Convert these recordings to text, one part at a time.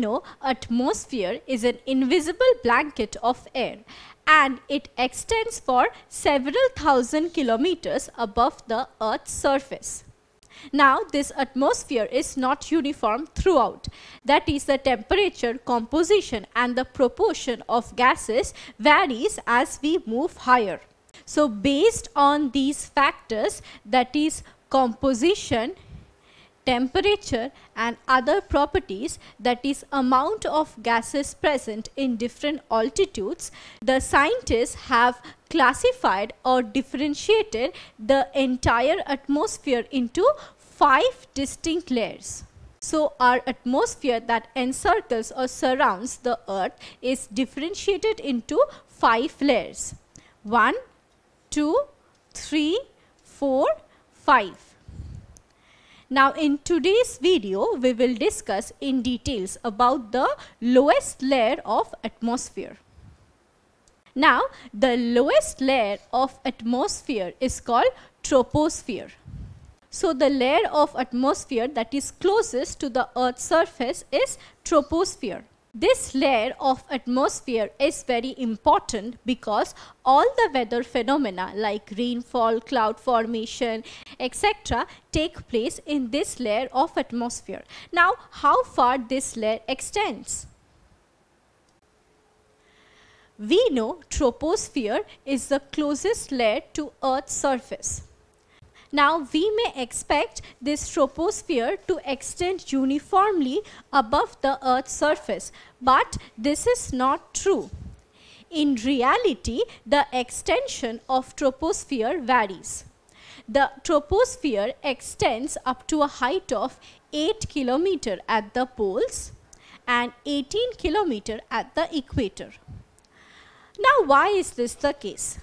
know atmosphere is an invisible blanket of air and it extends for several thousand kilometers above the earth's surface. Now this atmosphere is not uniform throughout. That is the temperature, composition and the proportion of gases varies as we move higher. So based on these factors that is composition, temperature and other properties that is amount of gases present in different altitudes, the scientists have classified or differentiated the entire atmosphere into five distinct layers. So our atmosphere that encircles or surrounds the earth is differentiated into five layers. 1, 2, 3, 4, 5. Now in today's video we will discuss in details about the lowest layer of atmosphere. Now the lowest layer of atmosphere is called troposphere. So the layer of atmosphere that is closest to the earth's surface is troposphere. This layer of atmosphere is very important because all the weather phenomena like rainfall, cloud formation, etc. take place in this layer of atmosphere. Now, how far this layer extends? We know troposphere is the closest layer to Earth's surface. Now we may expect this troposphere to extend uniformly above the earth's surface but this is not true. In reality the extension of troposphere varies. The troposphere extends up to a height of 8 km at the poles and 18 km at the equator. Now why is this the case?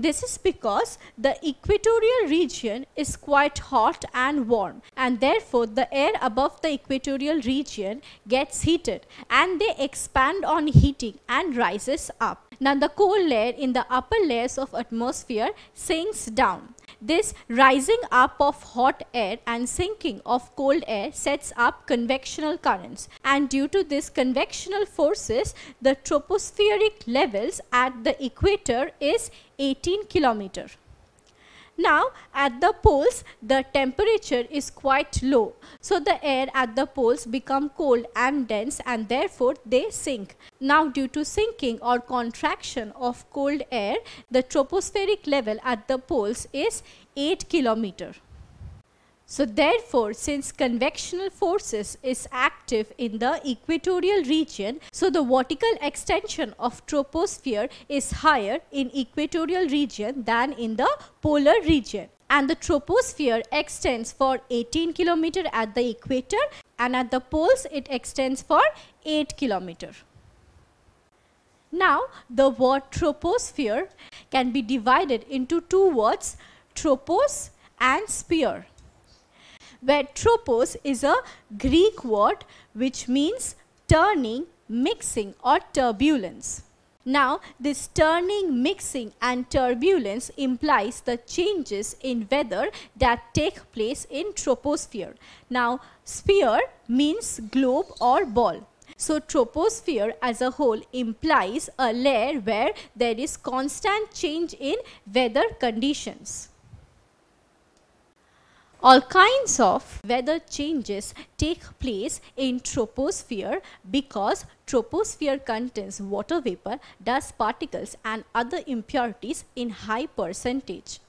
This is because the equatorial region is quite hot and warm and therefore the air above the equatorial region gets heated and they expand on heating and rises up. Now the cold layer in the upper layers of atmosphere sinks down this rising up of hot air and sinking of cold air sets up convectional currents and due to this convectional forces the tropospheric levels at the equator is 18 kilometer. Now at the poles the temperature is quite low. So the air at the poles become cold and dense and therefore they sink. Now due to sinking or contraction of cold air the tropospheric level at the poles is 8 kilometer. So therefore, since convectional forces is active in the equatorial region, so the vertical extension of troposphere is higher in equatorial region than in the polar region. And the troposphere extends for 18 km at the equator and at the poles it extends for 8 km. Now, the word troposphere can be divided into two words, tropos and sphere where tropos is a Greek word which means turning, mixing or turbulence. Now, this turning, mixing and turbulence implies the changes in weather that take place in troposphere. Now, sphere means globe or ball. So, troposphere as a whole implies a layer where there is constant change in weather conditions. All kinds of weather changes take place in troposphere because troposphere contains water vapor, dust particles and other impurities in high percentage.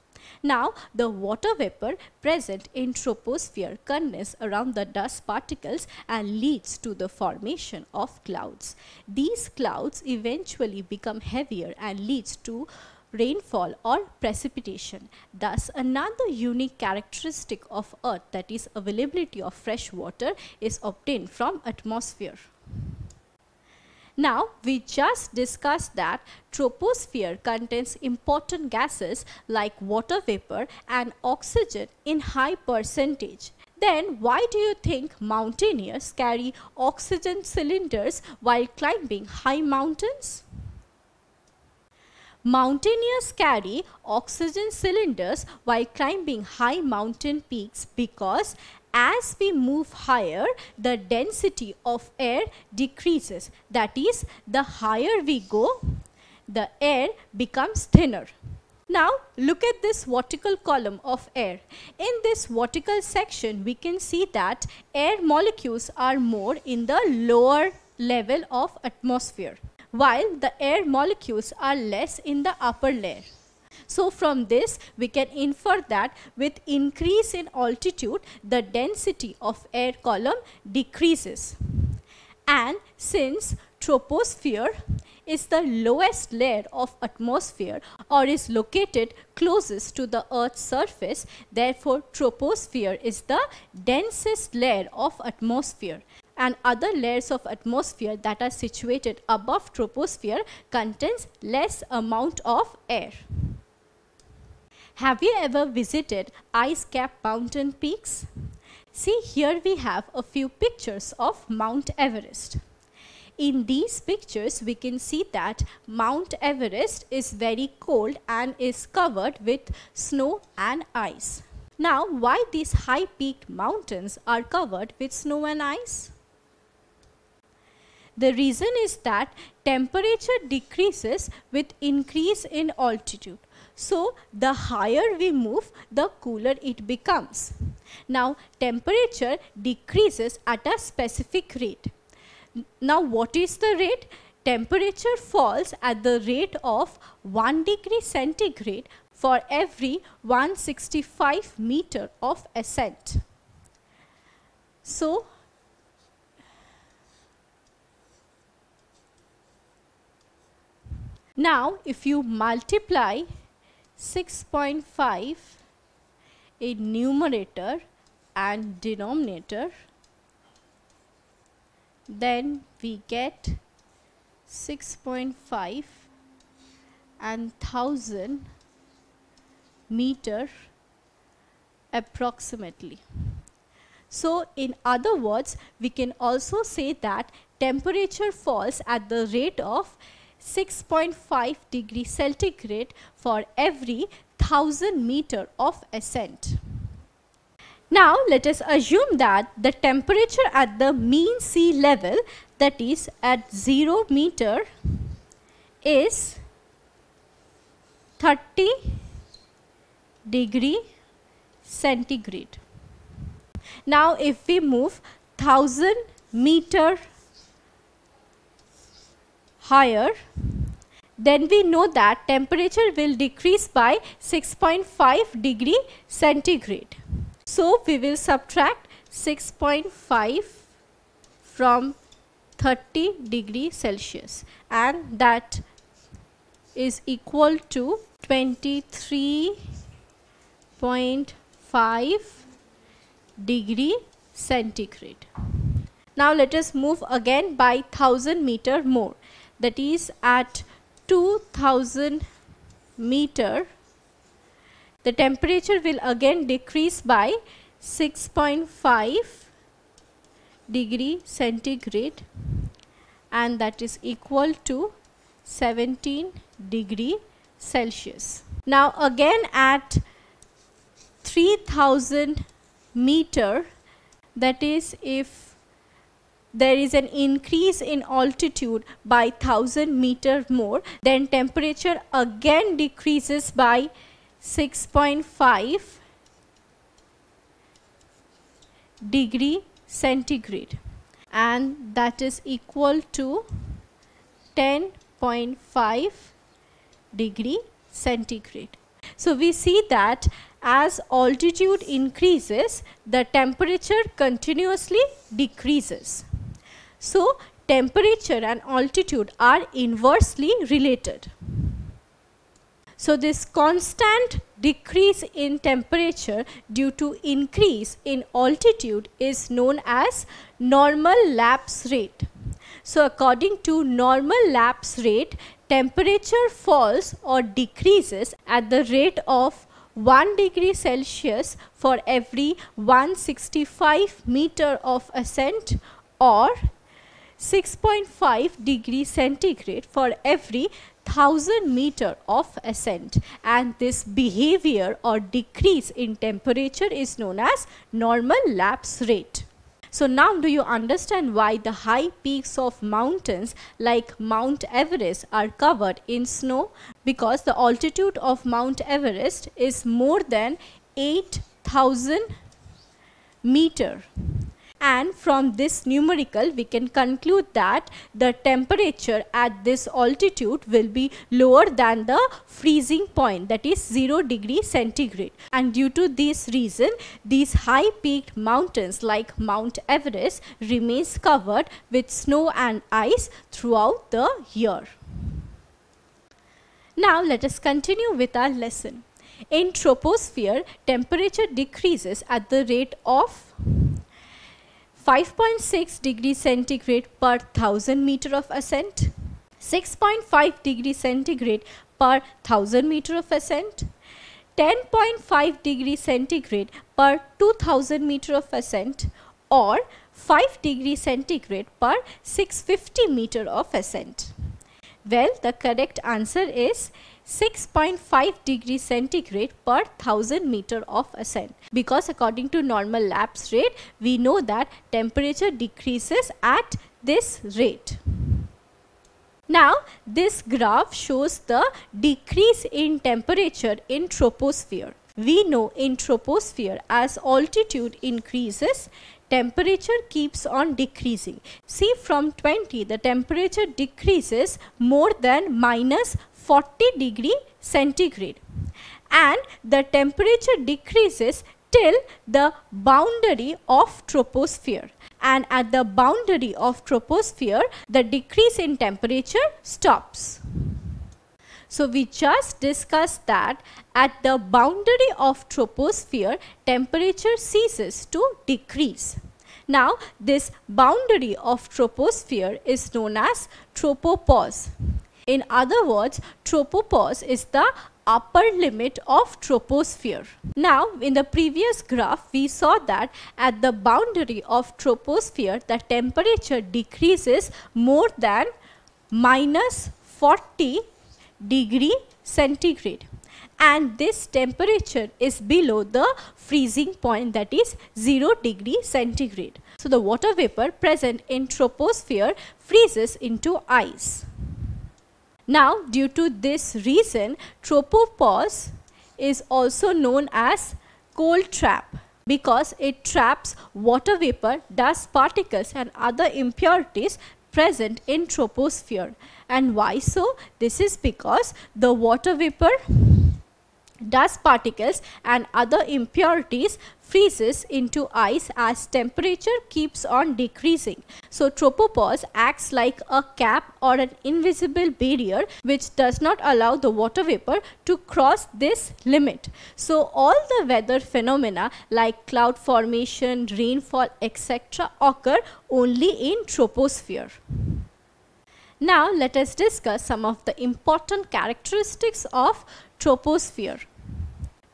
Now, the water vapor present in troposphere condenses around the dust particles and leads to the formation of clouds. These clouds eventually become heavier and leads to rainfall or precipitation. Thus, another unique characteristic of earth that is availability of fresh water is obtained from atmosphere. Now, we just discussed that troposphere contains important gases like water vapor and oxygen in high percentage. Then why do you think mountaineers carry oxygen cylinders while climbing high mountains? Mountaineers carry oxygen cylinders while climbing high mountain peaks because as we move higher, the density of air decreases. That is, the higher we go, the air becomes thinner. Now look at this vertical column of air. In this vertical section we can see that air molecules are more in the lower level of atmosphere while the air molecules are less in the upper layer. So from this we can infer that with increase in altitude the density of air column decreases. And since troposphere is the lowest layer of atmosphere or is located closest to the earth's surface therefore troposphere is the densest layer of atmosphere and other layers of atmosphere that are situated above troposphere contains less amount of air. Have you ever visited ice-capped mountain peaks? See here we have a few pictures of Mount Everest. In these pictures, we can see that Mount Everest is very cold and is covered with snow and ice. Now, why these high-peaked mountains are covered with snow and ice? The reason is that temperature decreases with increase in altitude. So, the higher we move, the cooler it becomes. Now, temperature decreases at a specific rate. Now what is the rate? Temperature falls at the rate of 1 degree centigrade for every 165 meter of ascent. So, now if you multiply 6.5 in numerator and denominator then we get 6.5 and 1000 meter approximately. So in other words, we can also say that temperature falls at the rate of 6.5 degree centigrade for every 1000 meter of ascent. Now let us assume that the temperature at the mean sea level that is at 0 meter is 30 degree centigrade. Now if we move 1000 meter higher then we know that temperature will decrease by 6.5 degree centigrade. So we will subtract 6.5 from 30 degree Celsius and that is equal to 23.5 degree centigrade. Now let us move again by 1000 meter more that is at 2000 meter the temperature will again decrease by 6.5 degree centigrade and that is equal to 17 degree Celsius. Now again at 3000 meter that is if there is an increase in altitude by 1000 meter more then temperature again decreases by 6.5 degree centigrade and that is equal to 10.5 degree centigrade. So we see that as altitude increases the temperature continuously decreases. So temperature and altitude are inversely related. So this constant decrease in temperature due to increase in altitude is known as normal lapse rate. So according to normal lapse rate, temperature falls or decreases at the rate of 1 degree Celsius for every 165 meter of ascent or 6.5 degree centigrade for every 1000 meter of ascent and this behavior or decrease in temperature is known as normal lapse rate. So now do you understand why the high peaks of mountains like Mount Everest are covered in snow? Because the altitude of Mount Everest is more than 8000 meter and from this numerical we can conclude that the temperature at this altitude will be lower than the freezing point that is 0 degree centigrade and due to this reason these high peaked mountains like Mount Everest remains covered with snow and ice throughout the year. Now let us continue with our lesson. In troposphere, temperature decreases at the rate of 5.6 degree centigrade per 1000 meter of ascent, 6.5 degree centigrade per 1000 meter of ascent, 10.5 degree centigrade per 2000 meter of ascent. Or 5 degree centigrade per 650 meter of ascent. Well, the correct answer is 6.5 degree centigrade per 1000 meter of ascent because according to normal lapse rate we know that temperature decreases at this rate. Now this graph shows the decrease in temperature in troposphere. We know in troposphere as altitude increases temperature keeps on decreasing. See from 20 the temperature decreases more than minus 40 degree centigrade and the temperature decreases till the boundary of troposphere and at the boundary of troposphere the decrease in temperature stops. So we just discussed that at the boundary of troposphere temperature ceases to decrease. Now this boundary of troposphere is known as tropopause. In other words, tropopause is the upper limit of troposphere. Now, in the previous graph, we saw that at the boundary of troposphere, the temperature decreases more than minus 40 degree centigrade and this temperature is below the freezing point that is 0 degree centigrade. So, the water vapor present in troposphere freezes into ice. Now, due to this reason, tropopause is also known as cold trap because it traps water vapor, dust particles and other impurities present in troposphere. And why so? This is because the water vapor dust particles and other impurities freezes into ice as temperature keeps on decreasing. So tropopause acts like a cap or an invisible barrier which does not allow the water vapor to cross this limit. So all the weather phenomena like cloud formation, rainfall etc. occur only in troposphere. Now let us discuss some of the important characteristics of troposphere.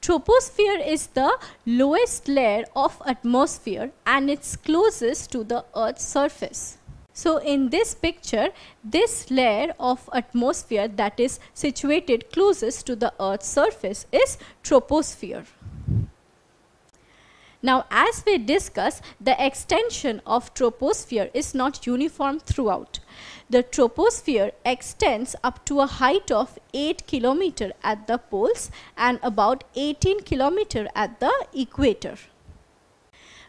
Troposphere is the lowest layer of atmosphere and it's closest to the earth's surface. So in this picture, this layer of atmosphere that is situated closest to the earth's surface is troposphere. Now as we discuss, the extension of troposphere is not uniform throughout. The troposphere extends up to a height of 8 km at the poles and about 18 km at the equator.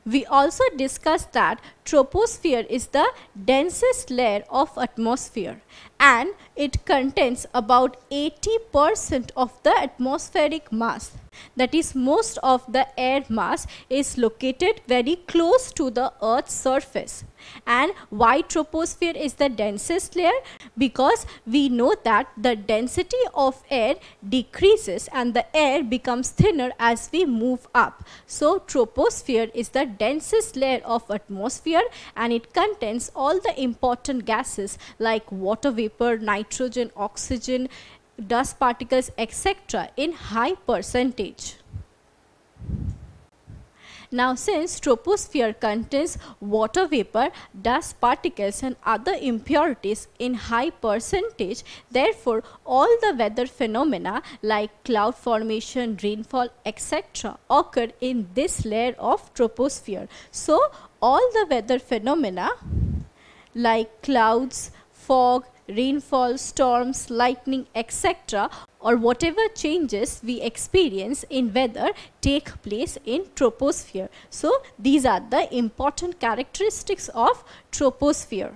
We also discussed that troposphere is the densest layer of atmosphere and it contains about 80% of the atmospheric mass. That is most of the air mass is located very close to the earth's surface and why troposphere is the densest layer because we know that the density of air decreases and the air becomes thinner as we move up. So troposphere is the densest layer of atmosphere and it contains all the important gases like water vapor, nitrogen, oxygen, dust particles etc. in high percentage. Now since troposphere contains water vapor, dust particles and other impurities in high percentage, therefore all the weather phenomena like cloud formation, rainfall etc. occur in this layer of troposphere. So all the weather phenomena like clouds, fog, rainfall, storms, lightning etc or whatever changes we experience in weather take place in troposphere. So these are the important characteristics of troposphere.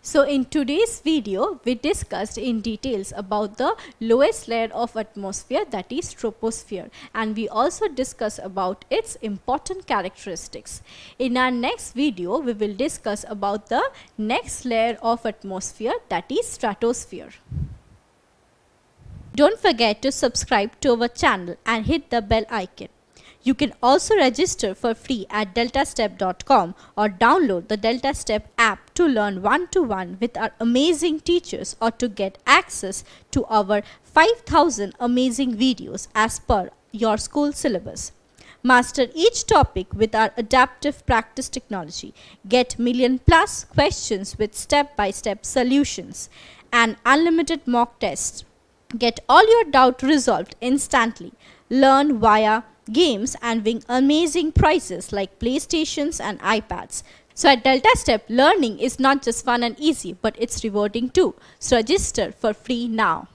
So in today's video we discussed in details about the lowest layer of atmosphere that is troposphere and we also discussed about its important characteristics. In our next video we will discuss about the next layer of atmosphere that is stratosphere. Don't forget to subscribe to our channel and hit the bell icon. You can also register for free at deltastep.com or download the Delta Step app to learn one-to-one -one with our amazing teachers or to get access to our 5000 amazing videos as per your school syllabus. Master each topic with our adaptive practice technology. Get million plus questions with step-by-step -step solutions and unlimited mock tests Get all your doubt resolved instantly. Learn via games and win amazing prizes like PlayStations and iPads. So at Delta Step, learning is not just fun and easy, but it's rewarding too. So register for free now.